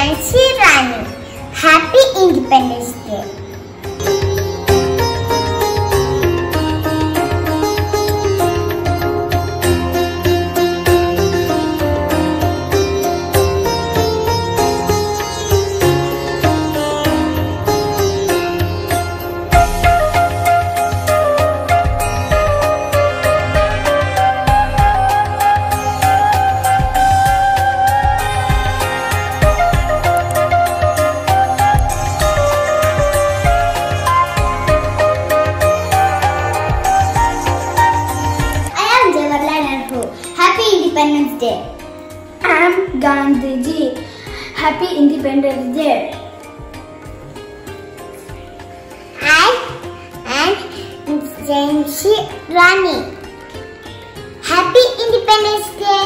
Nancy Ryan. Happy Independence Day. Day. I'm Gandhi Ji. Happy Independence Day. I am Janshi Rani. Happy Independence Day.